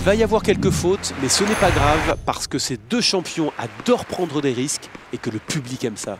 Il va y avoir quelques fautes, mais ce n'est pas grave parce que ces deux champions adorent prendre des risques et que le public aime ça.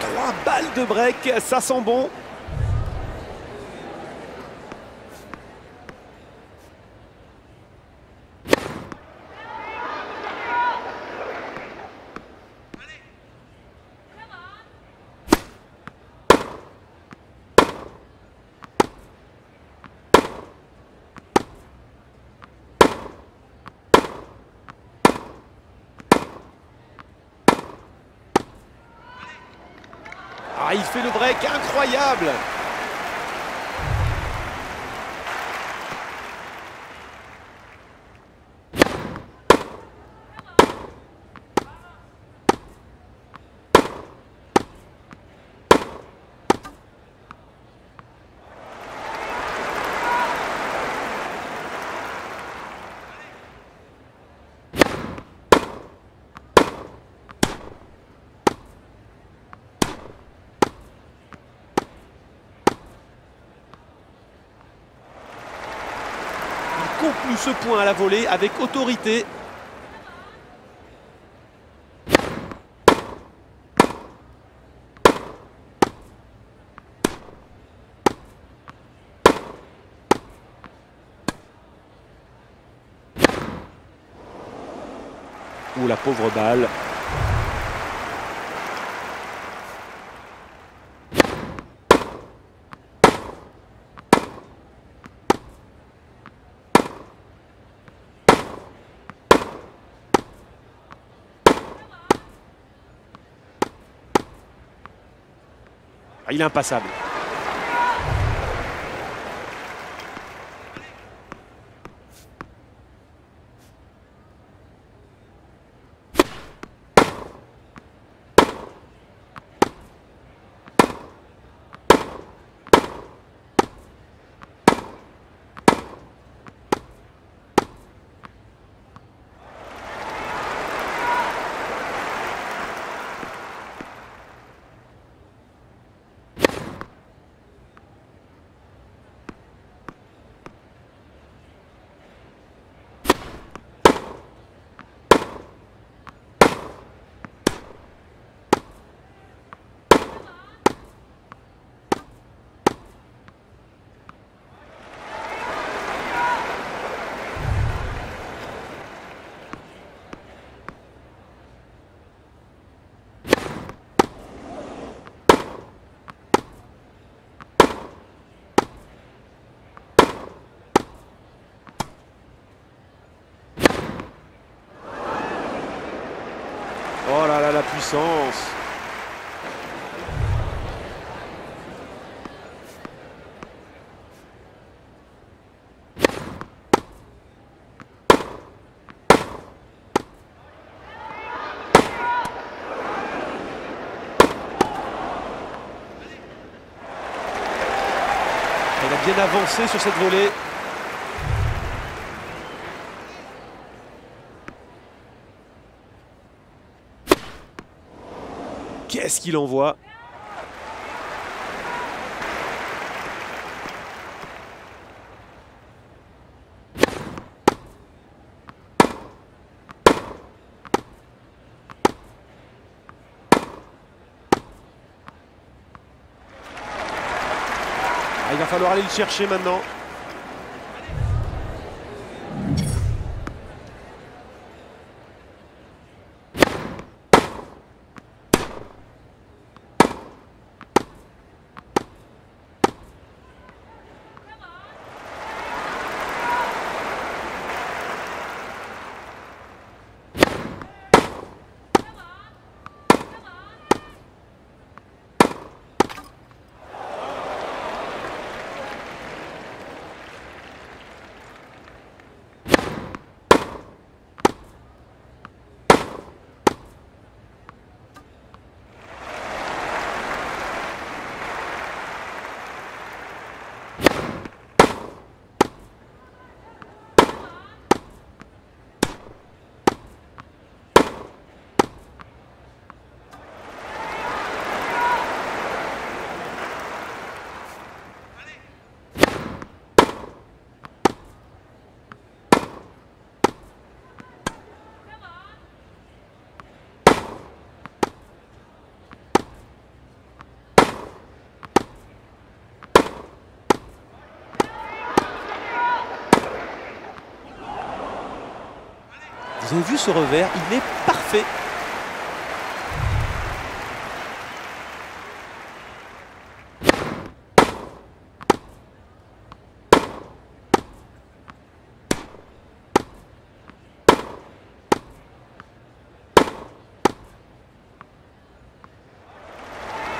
trois balles de break, ça sent bon. Ah, il fait le break incroyable conclut ce point à la volée avec autorité. Ou la pauvre balle. Il est impassable. Oh là là, la puissance Elle a bien avancé sur cette volée. Qu'est-ce qu'il envoie ah, Il va falloir aller le chercher maintenant. Vu ce revers Il est parfait.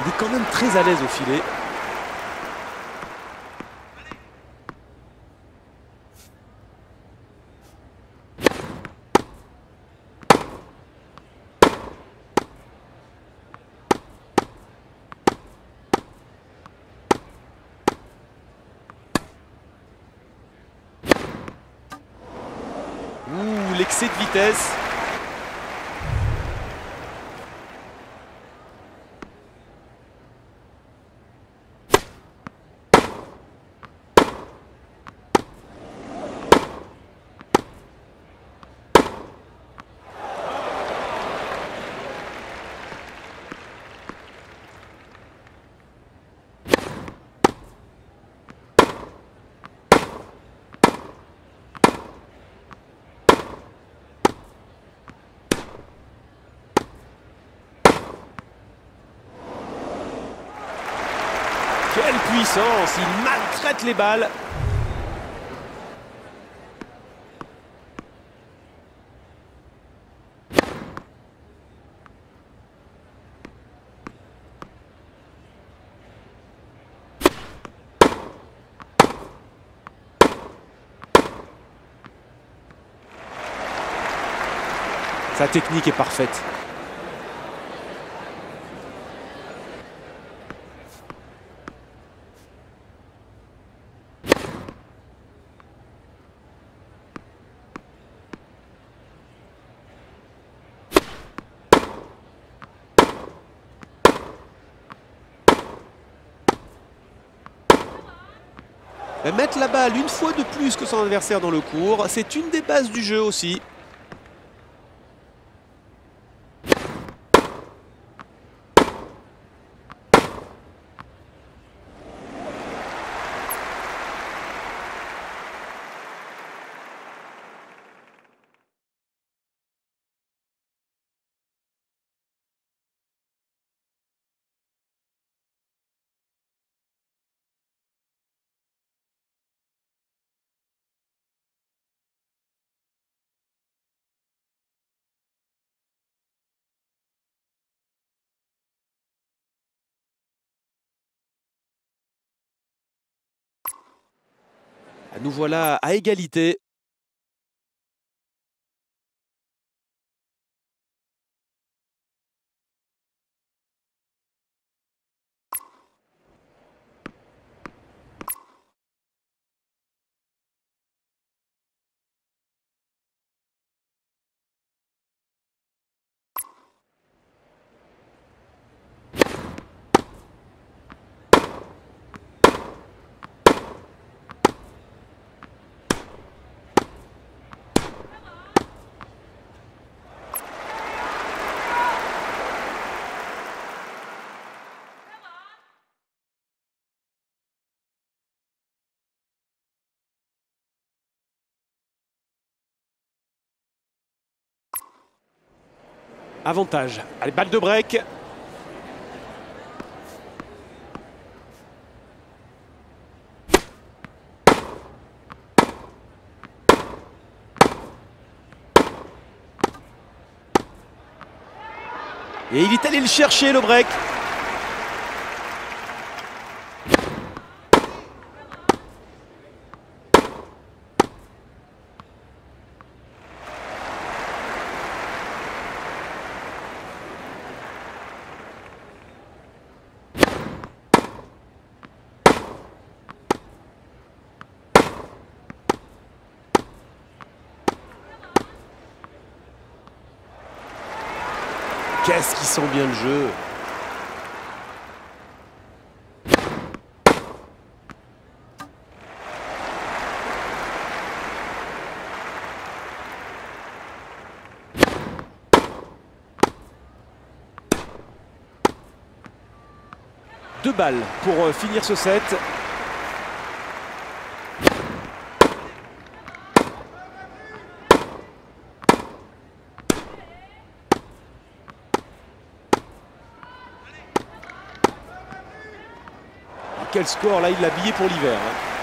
Il est quand même très à l'aise au filet. L'excès de vitesse. Quelle puissance Il maltraite les balles. Sa technique est parfaite. Mettre la balle une fois de plus que son adversaire dans le cours, c'est une des bases du jeu aussi. Nous voilà à égalité. Avantage. Allez, balle de break. Et il est allé le chercher, le break. Qu'est-ce qui sent bien le jeu Deux balles pour euh, finir ce set. Quel score là, il l'a habillé pour l'hiver. Hein.